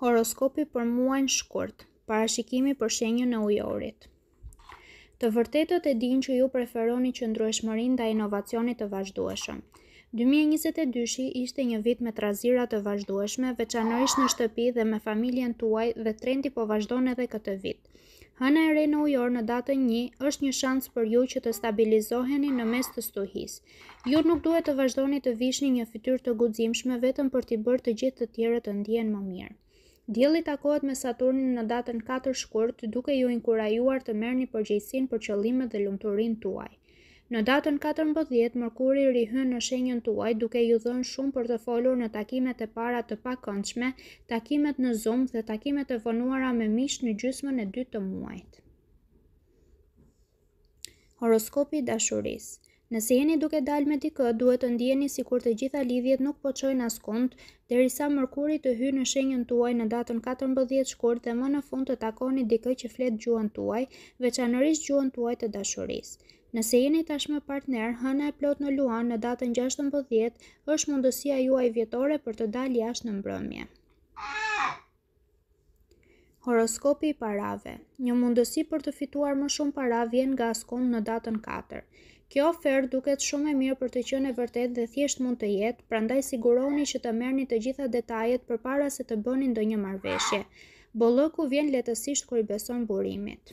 Horoskopi për muajin shkurt, parashikimi për shenjën e ujorit. Të vërtetët e dinë që ju preferoni qëndrueshmërinë ndaj inovacionit të vazhdueshëm. 2022-shi ishte një vit me trazira të vazhdueshme, veçanërisht në shtëpi dhe me familjen tuaj dhe trendi po vazhdon edhe këtë vit. Hëna e re në ujor në datën 1 është një shans për ju që të stabilizoheni në mes të stuhisë. Ju nuk duhet të vazhdoni të vishni një fytyrë të guximshme vetëm për t'i bërë të gjithë të tjerët të ndihen më mirë. Dielli takohet me Saturnin në datën 4 shkurt, duke ju inkurajuar të merrni përgjegjësinë për qëllimet dhe lumturinë tuaj. Në datën katërmbëdhjetë mërkuri rihyn në shenjën tuaj duke ju dhënë shumë për të folur në takimet e para të pakëndshme, takimet në Zoom dhe takimet e vonuara me miq në gjysmën e dytë të muajit. Horoskopi i dashurisë. Nëse jeni duke dalë me dikë, duhet të ndiheni sikur të gjitha lidhjet nuk po çojnë askund, Derisa mërkuri të hyjë në shenjën tuaj në datën 14 shkurt dhe më në fund të takoni dikë që flet gjuhën tuaj, veçanërisht gjuhën tuaj të dashurisë. Nëse jeni tashmë partnerë, hëna e plotë në Luan në datën 16 është mundësia juaj vjetore për të dalë jashtë në mbrëmje. Horoskopi i parave. Një mundësi për të fituar më shumë para vjen nga askund në datën 4. Kjo ofertë duket shumë e mirë për të qenë e vërtetë dhe thjesht mund të jetë, prandaj sigurohuni që të merrni të gjitha detajet përpara se të bëni ndonjë marrëveshje. Bollëku vjen lehtësisht kur i beson burimit.